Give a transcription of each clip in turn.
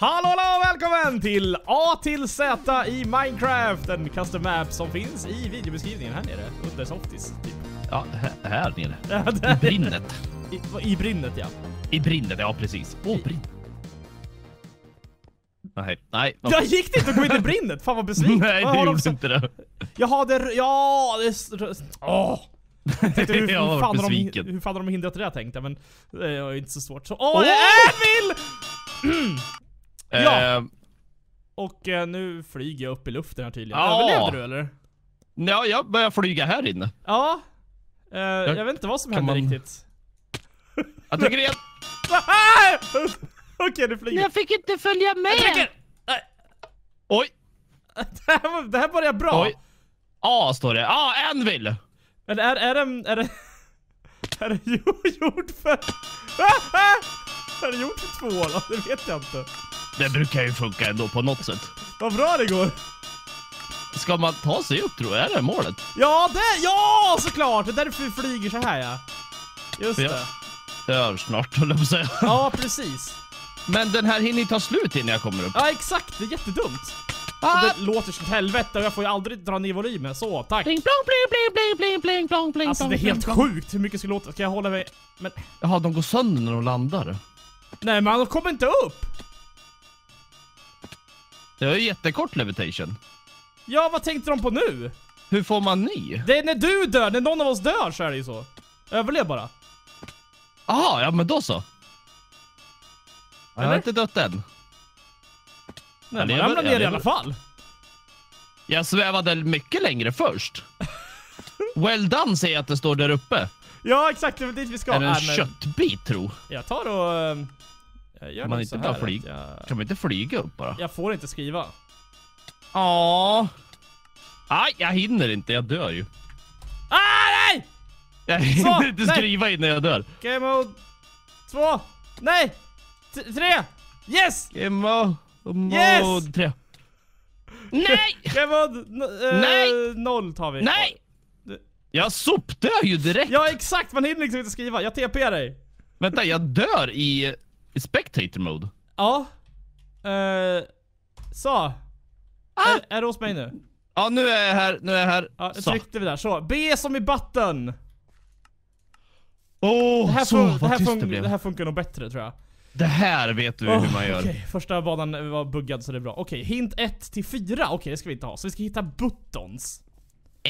Hallå hallå välkommen till A till Z i Minecraft! En custom map som finns i videobeskrivningen här nere under Softis. Typ. Ja, här, nere. Ja, I brinnet. I, I brinnet ja. I brinnet, ja precis. Åh, oh, brinn. Nej, nej. Jag gick det inte att gå in i brinnet? Fan vad besviken. Nej, det de gjorde inte det. Jaha, det... Ja, det... är- Åh! Tänkte, hur, hur, fan de, hur fan har de hindrat det där tänkte jag, men det är ju inte så svårt. Så, åh, det är Emil! Ja. Eh, Och eh, nu flyger jag upp i luften här tydligen. Ja. Överlevde du eller? ja, jag börjar flyga här inne. Ja. Eh, jag vet inte vad som hände man- riktigt. Jag trycker igen. Ah! Okej, du flyger. fick inte följa Jag med. Oj, Det här, var- det här börjar bra. oj. A står det. A, Anvil. Eller är, är den... Är det... Är det jo- gjort för... Ah, ah! Är det gjort två då? Det vet jag inte. Det brukar ju funka ändå på något sätt. Vad bra det går. Ska man ta sig upp tror jag? Är det målet? Ja, det... Ja, såklart! Det är därför vi flyger så här ja. Just Ja. det. Dör snart höll jag på säga. Ja, precis. Men den här hinner ju ta slut innan jag kommer upp. Ja, exakt. Det är jättedumt. Ah! det låter som helvete och jag får ju aldrig dra ner volymen. Så, tack. Bling, blong, bling, bling, bling, bling, bling, bling, Alltså det är blong, helt bling, blong. sjukt hur mycket ska låta. Ska jag hålla mig... Men... Jaha, de går sönder när de landar. Nej, men han kommer inte upp! Det är ju jättekort levitation. Ja, vad tänkte de på nu? Hur får man ny? Det är när du dör, när någon av oss dör så är det ju så. Överlev bara. Jaha, ja men då så. Jag har Eller? inte dött än. Nej, Jag man ramlar ner i alla fall. Jag svävade mycket längre först. Well done säger jag att det står där uppe. Ja, exakt. Det är dit vi ska. är det en Nej, men köttbit tro? Jag tar och... ehm, Jag gör Kan man inte bara flyga? Jag, Kan man inte flyga upp bara? jag får inte skriva. Ja. Nej, jag hinner inte. Jag dör ju. Ah, nej! Jag hinner inte nej. skriva innan jag dör. Game mode... Två. Nej! T tre! Yes! Game mode, Yes! mode tre. Nej! Game mode... eh, Nej! Noll tar vi. Nej! Jag sopdör ju direkt. Ja, exakt. Man hinner liksom inte skriva. Jag TP dig. Vänta, jag dör i, i spectator mode. Ja. Eh, så. Ah! Är, är det hos mig nu? Ja, nu är jag här. Nu är jag här. Ja, så. tryckte vi där. Så. B som i button. Åh, Det här, så fun- det, vad här tyst det blev. det här funkar nog bättre tror jag. Det här vet du Åh, hur man gör. Okej, första banan var buggad så det är bra. Okej, hint 1 till 4. Okej, det ska vi inte ha. Så vi ska hitta buttons.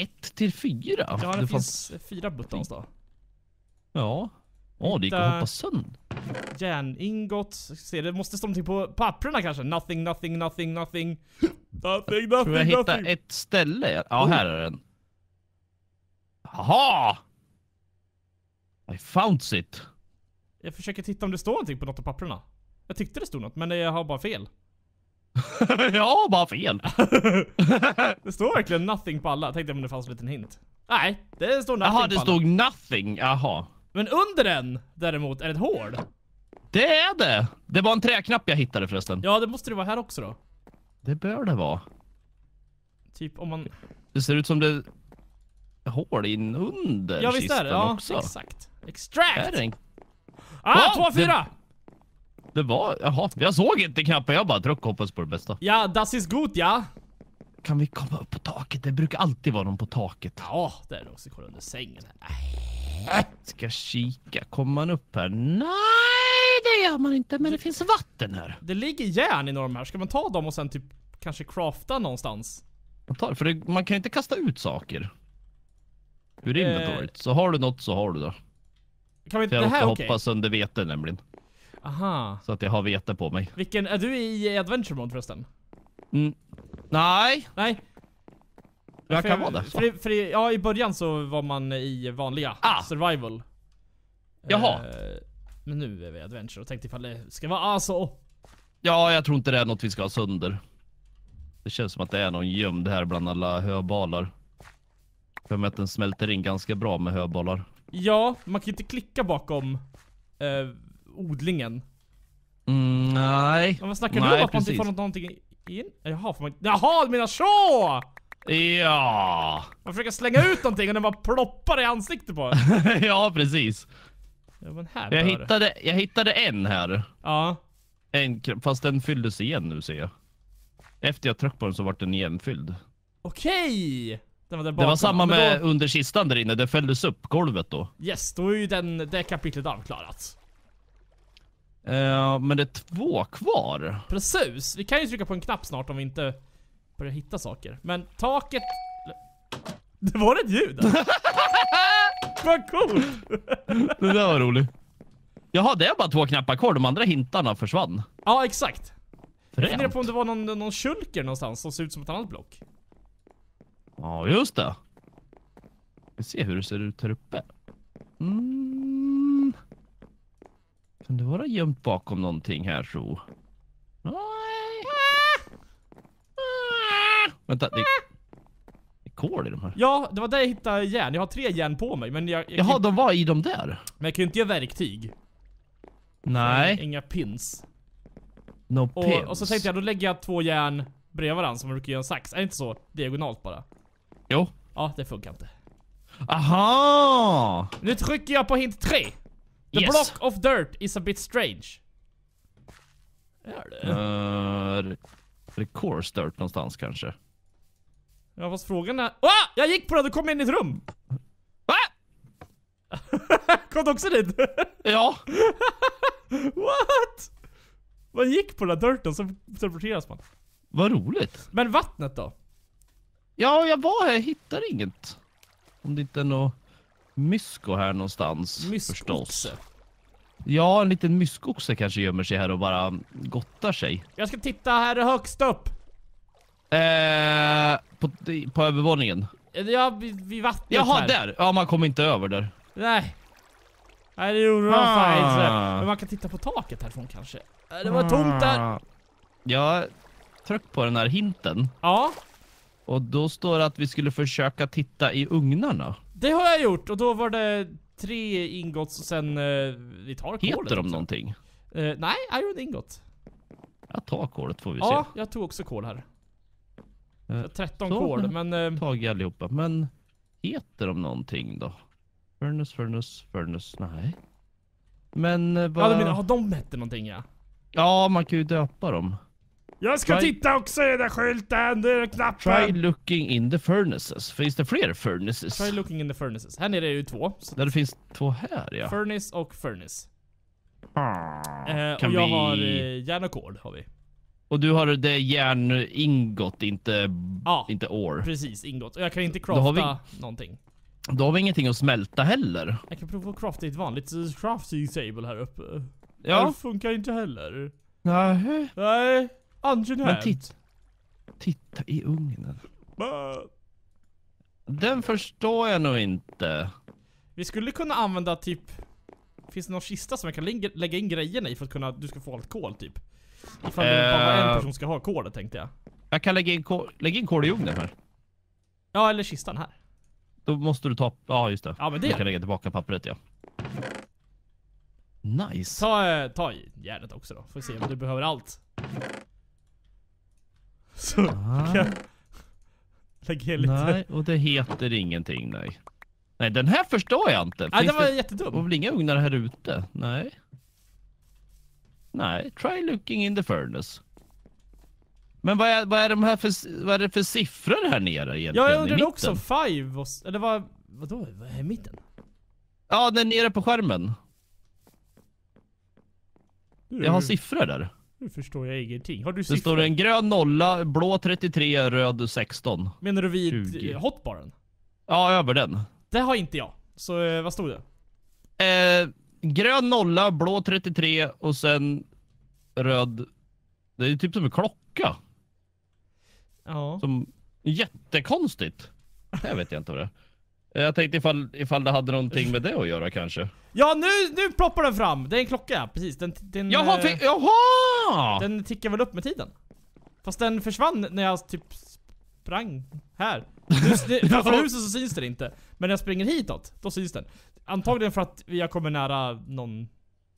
Ett till fyra? Ja, det, det finns fyra buttons då. Ja. Åh, det gick Hitta- att hoppa sönder. Järningot. Se, det måste stå någonting på papperna kanske. Nothing, nothing, nothing, nothing. Nothing, Tror jag nothing, nothing. ett ställe. Ja, Oh. här är den. Jaha! I found it. Jag försöker titta om det står någonting på något av papperna. Jag tyckte det stod något, men jag har bara fel. ja, bara fel. Det står verkligen nothing på alla. Jag tänkte om det fanns en liten hint. Nej, det står nothing Jaha, på det alla. stod nothing. Jaha. Men under den däremot är det ett hål. Det är det. Det var en träknapp jag hittade förresten. Ja, det måste det vara här också då. Det bör det vara. Typ om man... Det ser ut som det är hål in under Ja visst är det. Ja, också. exakt. Extract! Är det en... Ah, Ja, 2-4! Det var... Jaha, jag såg inte knappen. Jag bara tryckte och hoppades på det bästa. Ja, das ist gut ja. Kan vi komma upp på taket? Det brukar alltid vara någon på taket. Ja, det är det också. Kolla under sängen. Ska kika. Kommer man upp här? Nej, det gör man inte. Men det finns vatten här. Det ligger järn i de här. Ska man ta dem och sen typ kanske crafta någonstans? Man, tar, för det, man kan inte kasta ut saker. Ur Eh. inventoriet. Så har du något så har du det. Kan vi För jag Det här hoppa sönder vete nämligen. Aha. Så att jag har vete på mig. Vilken... Är du i adventure mode förresten? Mm. Nej, Nej? jag För- kan vara det. För, för, i- ja, i början så var man i vanliga Ah. survival. Jaha. Eh, men nu är vi i adventure och tänkte ifall det ska vara alltså. Ja, jag tror inte det är något vi ska ha sönder. Det känns som att det är någon gömd här bland alla höbalar. För mig att den smälter in ganska bra med höbalar. Ja, man kan ju inte klicka bakom eh, odlingen. Mm, nej. Men vad snackar Nej, du om att man inte får någonting in? Jaha, får man Jaha, du menar så! Ja, Man försöker slänga ut någonting och den bara ploppar i ansiktet på ja precis. Ja men här Jag bör- hittade, jag hittade en här. Ja. En, fast den fylldes igen nu ser jag. Efter jag tryckte på den så vart den igenfylld. Okej! Den var där Det var bakom. samma med Då, under kistan där inne, det fälldes upp golvet då. yes, då är ju den, det kapitlet avklarat. Eh, men det är två kvar. Precis! Vi kan ju trycka på en knapp snart om vi inte börjar hitta saker. Men taket... Det var ett ljud! Vad coolt! Det där var roligt. Jaha, det är bara två knappar kvar, de andra hintarna försvann. Ja, exakt. Jag funderar på om det var någon, någon kylker någonstans som ser ut som ett annat block. Ja, just det. Vi ser hur det ser ut här uppe. Mm. Kan det vara gömt bakom någonting här så? Nej. Vänta, det, är kol i de här. Ja, det var där jag hittade järn. Jag har tre järn på mig, men jag, jag, Jaha, kan, de var i de där? men jag kan ju inte göra verktyg. Nej, Inga pins. no Och, pins. och så tänkte jag, då lägger jag två järn bredvid varandra som man brukar göra en sax. Är det inte så? Diagonalt bara. Jo. Ja, det funkar inte. Aha! Nu trycker jag på hint 3. The Yes. block of dirt is a bit strange. Är det? Uh, är det core dirt någonstans kanske? Ja fast frågan är... Ah! Jag gick på det, du kom in i ett rum! Va? Kom du också dit? Ja. What? Man gick på den där dirten så teleporteras man. Vad roligt. Men vattnet då? Ja, jag var här, jag hittar inget. Om det inte är något mysko här någonstans. Myskoxe. Förstås. Ja, en liten myskoxe kanske gömmer sig här och bara gottar sig. Jag ska titta här högst upp. Eh, på, på övervåningen. Ja, vid, vattnet Jaha, här. där! Ja, man kommer inte över där. Nej. Nej det gjorde man Ah. fan. Men man kan titta på taket härifrån kanske. Nej, Det var tomt där. Ah. Jag tryck på den här hinten. Ja, Och då står det att vi skulle försöka titta i ugnarna. Det har jag gjort och då var det tre ingots och sen... Uh, vi tar kolet Heter de också. någonting? Eh, nej, Iron Ingot. Jag tar kolet får vi Ja, se. jag tog också kol här. Eh, Jag har 13 så, kol, ja. men... eh, Tagit allihopa. Men heter de någonting då? Furnace, furnace, furnace. Nej. Men eh, ja, vad... du menar, har de hette någonting ja? Ja, man kan ju döpa dem. Jag ska Try- titta också i den där skylten, det är Try knappen! looking in the furnaces. Finns det fler furnaces? Try looking in the furnaces. Här nere är det ju två. Så Där det finns två här ja. Furnace och furnace. Ah. Eh, och jag vi... har eh, järn och kol, har vi. Och du har det järningot, inte, Ja. inte ore. Precis, ingot. Och jag kan inte Då crafta någonting. Då har vi ingenting att smälta heller. Jag kan prova att crafta ett vanligt eh, crafting table här uppe. Ja. Det funkar inte heller. Nej. Nej, angenämt. Men titt. Titta i ugnen. Den förstår jag nog inte. Vi skulle kunna använda typ... Finns det någon kista som jag kan lägga, lägga in grejerna i för att kunna, du ska få allt kol typ? Ifall det bara Eh. en person ska ha kolet tänkte jag. Jag kan lägga in, kol, lägga in kol i ugnen här. Ja, eller kistan här. Då måste du ta... Ja, just det. Ja men det Jag kan lägga tillbaka pappret, ja. Nice. Ta, eh, ta järnet också då, får se om du behöver allt. Så Ah, kan lägga lite... nej, och det heter ingenting, nej. Nej, den här förstår jag inte. Nej, den var det var jättedum. väl inga ugnar här ute? Nej. Nej, try looking in the furnace. Men vad är, vad är, de här för, vad är det för siffror här nere egentligen? Ja, jag mitten? också. Five och... Eller vad... Vadå? Vad är mitten? Ja, den nere på skärmen. Jag har siffror där. Nu förstår jag ingenting. Har du Det siffror? står en grön nolla, blå 33, röd 16. Menar du vid 20. eh, hotbaren? Ja, över den. Det har inte jag. Så eh, vad stod det? Eh, grön nolla, blå 33 och sen röd. Det är typ som en klocka. Ja. Som jättekonstigt. Det vet jag inte vad det är. Eh, Jag tänkte ifall, ifall det hade någonting med det att göra kanske. Ja, nu, nu ploppar den fram! Det är en klocka, precis. Den, den, Jaha, eh, jaha! den tickar väl upp med tiden? Fast den försvann när jag typ sprang här. Framför huset så syns den inte. Men när jag springer hitåt, då syns den. Antagligen för att jag kommer nära någon...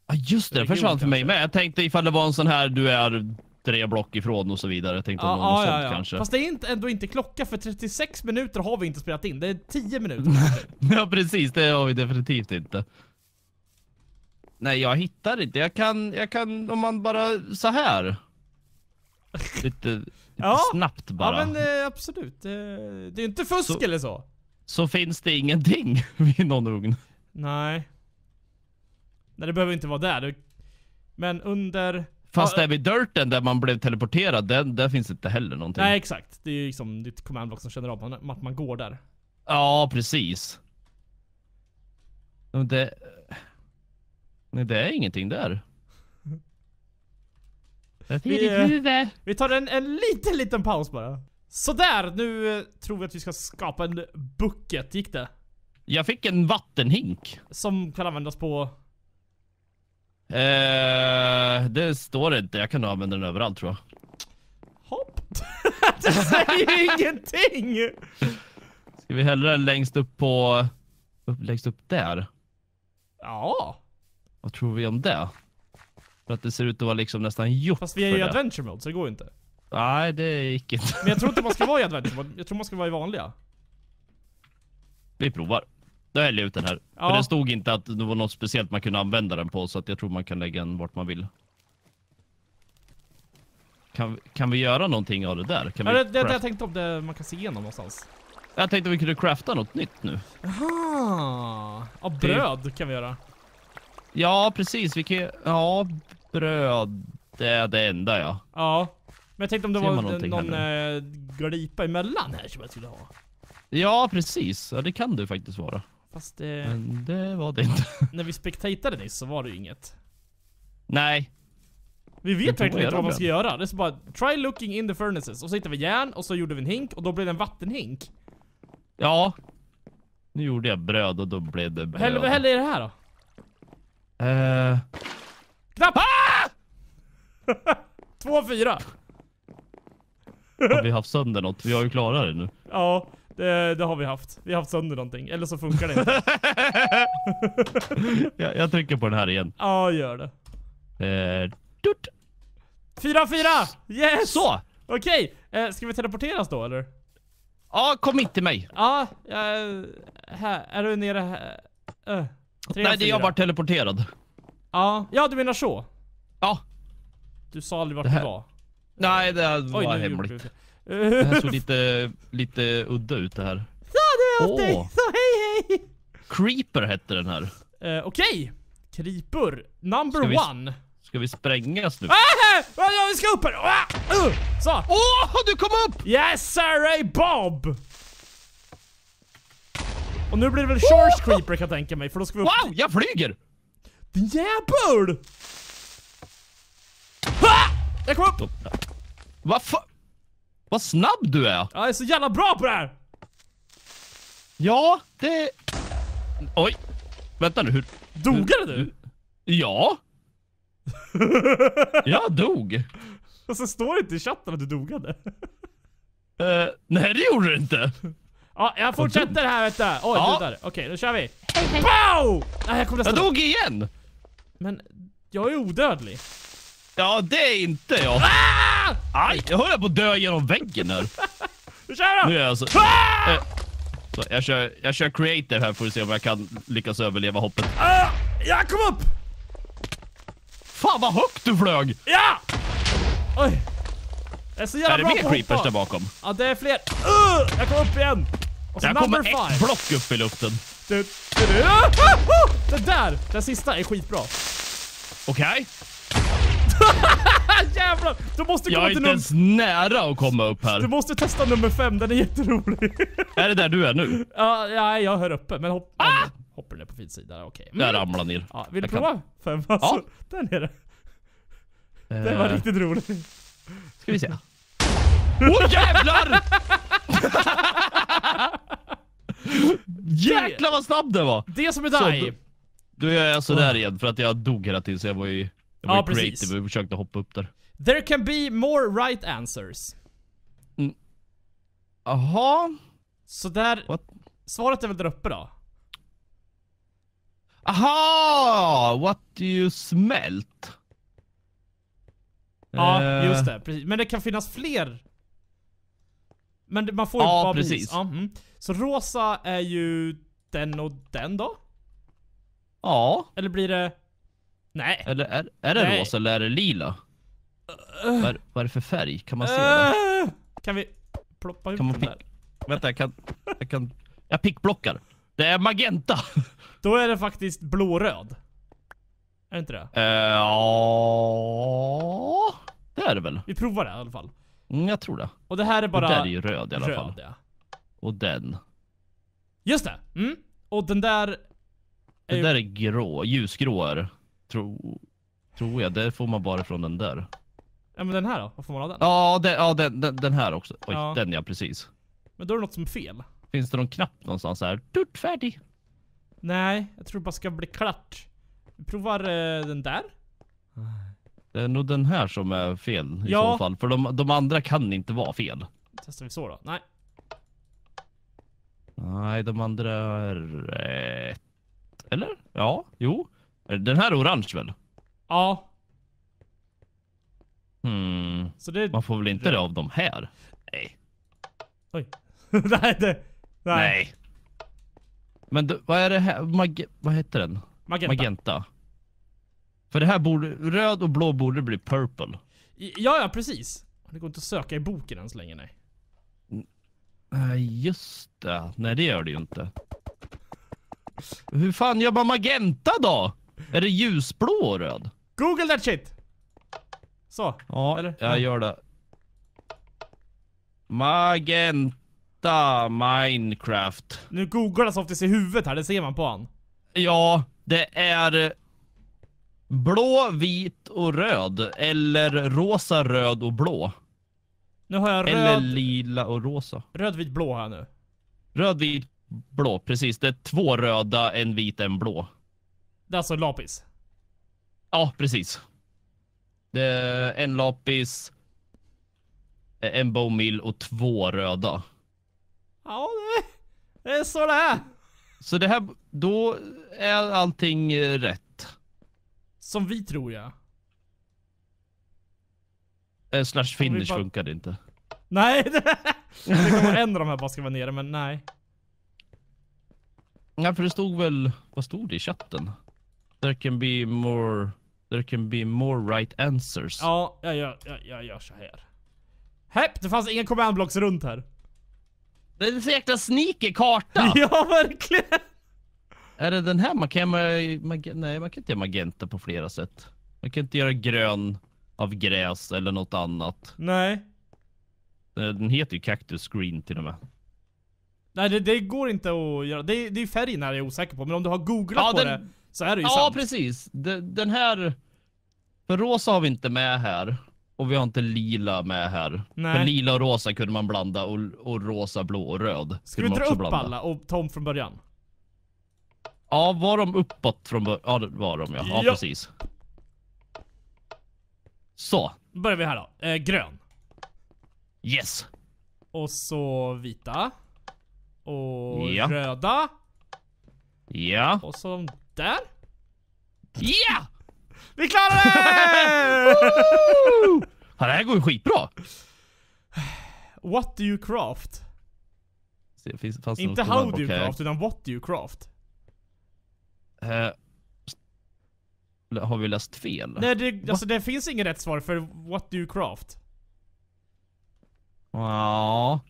Ja just det, Region försvann för mig med. Jag tänkte ifall det var en sån här du är tre block ifrån och så vidare. Jag tänkte var något sånt kanske. Fast det är inte, ändå inte klocka för 36 minuter har vi inte spelat in. Det är 10 minuter. Ja precis, det har vi definitivt inte. Nej, jag hittar inte. Jag kan, jag kan om man bara så här. Lite, lite Ja. snabbt bara. Ja men eh, absolut. Eh, det är inte fusk Så- eller så. Så finns det ingenting vid någon ugn. Nej. Nej det behöver inte vara där. Men under... Fast Ja, där vid dirten där man blev teleporterad, där, där finns inte heller någonting. Nej exakt. Det är ju liksom ditt commandblock som känner av man- att man går där. Ja, precis. Det... Nej, det är ingenting där. Det Vi, är ditt huvud. Vi tar en, en liten, liten paus bara. Sådär, nu eh, tror vi att vi ska skapa en bucket. Gick det? Jag fick en vattenhink. Som kan användas på... Eh, det står inte. Jag kan använda den överallt tror jag. Hopp. det säger ingenting! Ska vi hälla den längst upp på... Upp, längst upp där? Ja. Vad tror vi om det? För att det ser ut att vara liksom nästan gjort Fast vi är i adventure mode så det går ju inte. Nej, det gick inte. Men jag tror inte man ska vara i adventure mode. Jag tror man ska vara i vanliga. Vi provar. Då häller jag ut den här. Ja. För det stod inte att det var något speciellt man kunde använda den på, så att jag tror man kan lägga den vart man vill. Kan, kan vi göra någonting av det där? Kan Ja, det, det, jag tänkte om det man kan se igenom någonstans. Jag tänkte vi kunde crafta något nytt nu. Jaha. Ja, bröd kan vi göra. Ja, precis. Vi kan Ja, bröd. Det är det enda ja. Ja. Men jag tänkte om det Ser var någon här eh, glipa emellan här som jag skulle ha. Ja, precis. Ja, det kan det faktiskt vara. Fast eh, Men det var det inte. när vi spektatade nyss så var det ju inget. Nej. Vi vet verkligen inte vad man ska göra. Det är så bara try looking in the furnaces. Och så hittade vi järn och så gjorde vi en hink och då blev det en vattenhink. Ja. Nu gjorde jag bröd och då blev det bröd. Vad häller i det här då? Eh, Knapp! Två av fyra. har vi haft sönder något? Vi har ju klarat det nu. Ja, det, det har vi haft. Vi har haft sönder någonting. Eller så funkar det inte. jag, jag trycker på den här igen. Ja, gör det. Eh, tut. Fyra av fyra! Yes! Så! Okej, eh, ska vi teleporteras då eller? Ja, kom hit till mig. Ja, eh, här. Är du nere här? Uh, Nej, det är jag bara teleporterad. Ja, ja du menar så? Ja. Du sa aldrig vart du var. Nej, det Oj, var nu hemligt. Det här såg lite, lite udda ut det här. Ja, det är åt dig! Så hej hej! Creeper hette den här. Eh, Okej, Kripur, number Ska vi- one. Ska vi sprängas nu? Ah, ja, vi ska upp här! Ah, uh, så! Åh, du kom upp! Yes sir, Bob! Och nu blir det väl Charge Creeper kan jag tänka mig, för då ska vi upp... Wow, jag flyger! Din jävel! Ah! Jag kom upp! Vad fa... Vad snabb du är! Jag är så jävla bra på det här! Ja, det... Oj. Vänta nu, hur... Dogade du? Ja. Jag dog. Och så står det inte i chatten att du dogade. Eh, nej, det gjorde du inte. Ja, jag fortsätter här vet du. Oj, Ja. du där. Okej, då kör vi. Pow! Nej, jag kom nästan Jag dog igen. Men jag är odödlig. Ja, det är inte jag. Ah! Aj, jag höll på att dö genom väggen här. Nu kör Nu vi är jag alltså... Ah! Eh, så jag, kör, jag kör creative här för att se om jag kan lyckas överleva hoppet. Ah! Jag kom upp! Fan vad högt du flög! Ja! Oj. Jag är så jävla Är det mer creepers där bakom? Ja, det är fler. Uh! Jag kom upp igen. Och så Jag kommer ett five. block upp i luften. Du, du, du. Ah! Ah! Det där, den sista är skitbra. Okej? Ah, jävlar! Du måste Jag komma är till inte ens nära att komma upp Du här. måste testa nummer fem, den är jätterolig. Är det där du är nu? ja, ja, jag hör uppe, men hopp, Ah! hoppar ner på fel sida. Okej. Mm. Jag ramlar ner. Ja, vill du Jag kan- prova fem? Alltså, Ja. där nere. Det var Eh, riktigt roligt. Ska vi se. Åh oh, jävlar! Jäklar vad snabb det var! Det som är dig. Då gör jag sådär igen för att jag dog hela tiden så jag var ju... Jag var Ja, precis. och försökte hoppa upp där. There can be more right answers. Jaha? Så där... What? Svaret är väl där uppe då? Aha! What do you smelt? Ja, Eh, just det. Precis. Men det kan finnas fler. Men det- man får ju Ja, bara precis. bevis. Ja, mm. Så rosa är ju den och den då? Ja. Eller blir det... Nej. Eller är, är det Nej. rosa eller är det lila? Vad är, vad är det för färg? Kan man se det? Äh, kan vi ploppa ut Kan man den där? Vänta, jag kan... Jag kan... Jag pickblockar. Det är magenta! Då är det faktiskt blå-röd. Är det inte det? Eh, Ja... det är det väl? Vi provar det i alla fall. Mm, jag tror det. Och det här är bara Och där är ju röd i alla röd. fall. Ja. Och den. Just det! Mm. Och den där... är Det ju- där är grå, ljusgrå är det. Tror, tror jag. Det får man bara från den där. Ja men den här då? Vad får man av den? Ja, den, ja den, den, den här också. Oj, Ja. den ja, precis. Men då är det något som är fel. Finns det någon knapp någonstans här? Tut, färdig. Nej, jag tror det bara ska bli klart. Vi provar eh, den där. Det är nog den här som är fel i Ja. så fall. För de, de andra kan inte vara fel. Testar vi så då. Nej. Nej, de andra är rätt. Eller? Ja, jo. Den här är orange väl? Ja. Hmm. Man får väl inte det av de här? Nej. Oj. nej, det... Nej. Nej. Men du, vad är det här? Mag vad heter den? Magenta. Magenta. För det här borde, röd och blå borde bli purple. I- Ja, ja precis. Det går inte att söka i boken än så länge nej. Nej, just det. Nej, det gör det ju inte. Hur fan gör man magenta då? Är det ljusblå och röd? Google that shit! Så. Ja, Eller? jag gör det. Magenta Minecraft. Nu googlar Softis i huvudet här, det ser man på han. Ja, det är blå, vit och röd. Eller rosa, röd och blå. Nu har jag Eller röd, lila och rosa. röd, vit, blå här nu. Röd, vit, blå. Precis, det är två röda, en vit, en blå. Det är alltså lapis. Ja, precis. Det är en lapis, en bowmill och två röda. Ja, det, är så det är. Så det här, då är allting eh, rätt. Som vi tror jag. Eh, slash finish bara- funkade inte. Nej, det, det kommer en av de här bara ska vara nere, men nej. Ja, för det stod väl, vad stod det i chatten? There can be more, there can be more right answers. Ja, jag gör, jag, jag gör så här. Hepp, det fanns inga command blocks runt här. Det är en så jäkla sneaky karta! Ja, verkligen! Är det den här man kan mag, nej man kan inte göra magenta på flera sätt. Man kan inte göra grön av gräs eller något annat. Nej. Eh, Den heter ju Cactus Green till och med. Nej, det, det går inte att göra. Det, det är färgen här jag är osäker på, men om du har googlat Ja, på den- det så är det ju Ja sant. precis. De- Den här, för rosa har vi inte med här. Och vi har inte lila med här. Nej. För lila och rosa kunde man blanda och, och rosa, blå och röd. Ska vi dra upp blanda. alla och ta om från början? Ja, var de uppåt från början? Ja, det var de ja. Ja, Ja. precis. Så. Då börjar vi här då. Eh, grön. Yes. Och så vita. Och Ja. röda. Ja. Och så där. Ja! Vi klarar det! Ja, det här går ju skitbra. What do you craft? Se, finns, fanns det Inte how do you här? craft, utan what do you craft? Eh, har vi läst fel? Nej, det, alltså det finns inget rätt svar för what do you craft? Ja.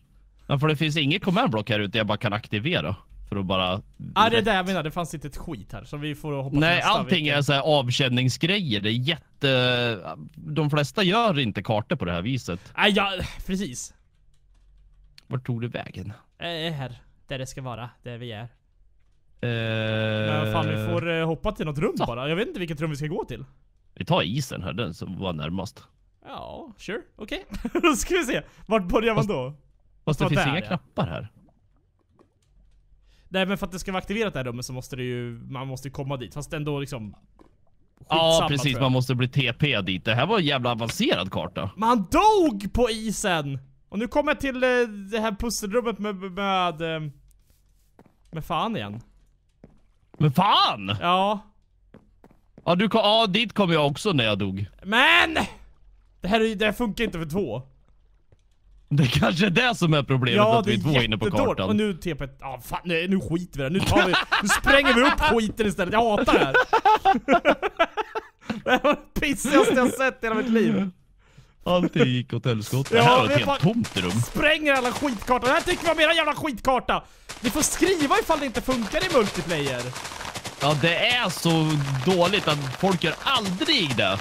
ja. För det finns inget command block här ute jag bara kan aktivera. För att bara... Ja, det är det jag menar. Det fanns inte ett skit här. Så vi får hoppa till Nej, allting vecka. är så här avkänningsgrejer. Det är jätte... De flesta gör inte kartor på det här viset. Nej, ja, precis. Vart tog det vägen? Eh, här. Där det ska vara. Där vi är. Eh, Men fan, vi får hoppa till något rum så. bara. Jag vet inte vilket rum vi ska gå till. Vi tar isen här, den som var närmast. Ja, sure. Okej. Då ska vi se. Vart börjar man då? Fast det finns där, inga ja. knappar här. Nej men för att det ska vara aktiverat det här rummet så måste det ju, man måste ju komma dit. Fast ändå liksom... Ja, precis. Man måste bli TP dit. Det här var en jävla avancerad karta. Man dog på isen! Och nu kommer jag till eh, det här pusselrummet med, med, eh, med fan igen. Men fan! Ja. Ja, du kom, ja, dit kom jag också när jag dog. Men! Det här, är- det här funkar inte för två. Det är kanske är det som är problemet, Ja, att vi är två är inne på kartan. Och nu TP... Ja, fan, nej, nu skiter vi i det. Nu tar vi... Nu spränger vi upp skiten istället. Jag hatar det här. Det var det pissigaste jag sett i hela mitt liv. Allting gick åt helskotta. Det här var vi ett helt tomt rum. Spränger alla skitkartor. Det här tycker vi om era jävla skitkarta. Ni får skriva ifall det inte funkar i multiplayer. Ja, det är så dåligt att folk gör aldrig det.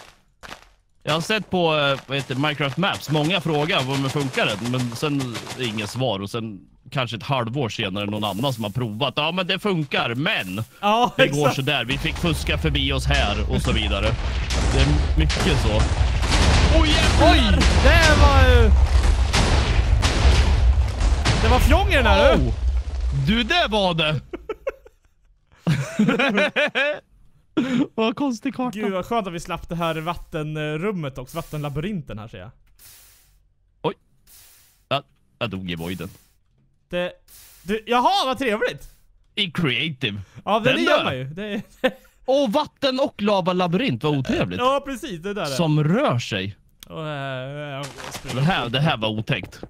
Jag har sett på eh, vad heter, det, Minecraft Maps, många frågar vad men funkar det? Men sen är inget svar och sen kanske ett halvår senare någon annan som har provat. Ja, men det funkar, men Ja, det går exakt. sådär. Vi fick fuska förbi oss här och så vidare. Det är mycket så. Oj, jävlar! Oj! Det var ju... Det var fjong i den här du. Oh, du, det var det! Vad konstig karta. Gud vad skönt att vi slapp det här vattenrummet också. Vattenlabyrinten här ser jag. Ja, jag dog i voiden. Det... Du, jaha, vad trevligt! I creative. Ja, det, det gör man ju. Det, Och vatten och lavalabyrint, vad otrevligt. ja, precis. Det där är. Som rör sig. Och, äh, jag Det här, det här var otäckt.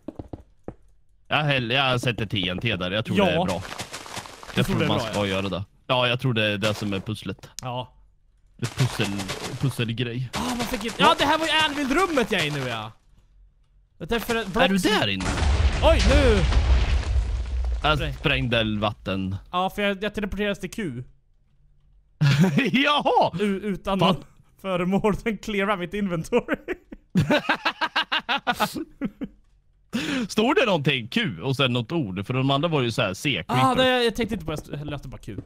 Jag, häll, jag sätter TNT där, jag tror Ja. det är bra. Jag tror tror, det är man bra, ska göra det. Ja, jag tror det är det som är pusslet. Ja. Det pussel, pusselgrej. Ah, man fick inte... Ja, det här var ju Anvil-rummet jag är i nu ja. Det är för block Är du där inne? Oj, nu! Jag sprängde vatten. Ja, för jag, jag teleporterades till Q. Jaha! U utan Fan. någon föremål som clearar mitt inventory. Stod det någonting Q och sen något ord? För de andra var ju såhär C, ah, det, jag tänkte inte på det, jag löste bara Q.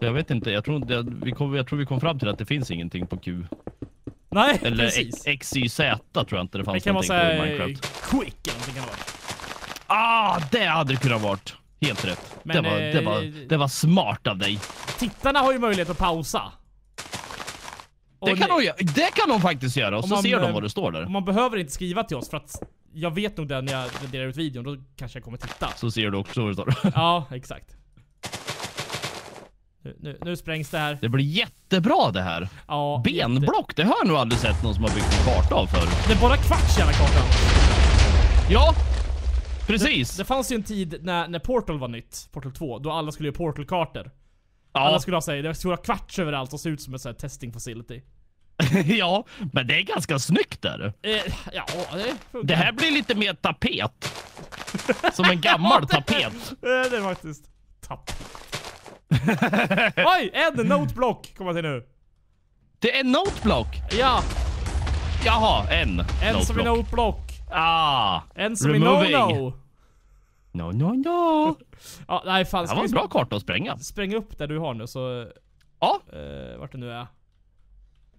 Jag vet inte, jag tror, det, vi kom, jag tror vi kom fram till att det finns ingenting på Q. Nej, Eller precis. X, X, Y, Z tror jag inte det Det fanns kan vara någonting på i Minecraft. quick eller någonting kan det vara. Ah, det hade det kunnat varit. Helt rätt. Men, det, var, eh, det, var, det var smart av dig. Tittarna har ju möjlighet att pausa. Det kan, de, det kan de faktiskt göra och så man, ser de eh, vad det står där. Man behöver inte skriva till oss för att jag vet nog det när jag raderar ut videon, då kanske jag kommer titta. Så ser du också vad det står. Ja, exakt. Nu, nu, nu sprängs det här. Det blir jättebra det här. Ja, jätte- Benblock, det har jag nog aldrig sett någon som har byggt en karta av förut. Det är bara kvarts alla kartan. Ja, precis. Det fanns ju en tid när, när Portal var nytt, Portal 2, då alla skulle göra Portal-kartor. Alla Ja, skulle ha sig, det skulle ha kvarts överallt och se ut som ett sånt här testing facility. ja, men det är ganska snyggt där. Eh, ja, det funkar. Det här blir lite mer tapet. Som en gammal tapet. Det är faktiskt... Tapp. Oj! En noteblock kommer till nu. Det är noteblock. Ja, Jaha, en en som är noteblock. Ah, En som är Removing. no-no. no, no, no. Ja, nej fan. Det var en bra karta att spränga. spränga upp där du har nu så... Ja, Eh, vart det nu är.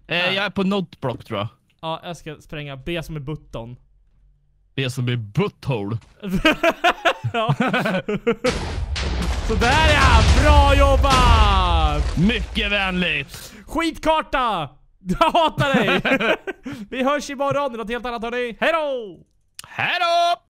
Eh, jag är på noteblock tror jag. Ja, jag ska spränga B som är button. Det som är butthole. ja. Sådär ja! Bra jobbat! Mycket vänligt. Skitkarta! Jag hatar dig! Vi hörs imorgon i något helt annat hörni. Hejdå! Hej då!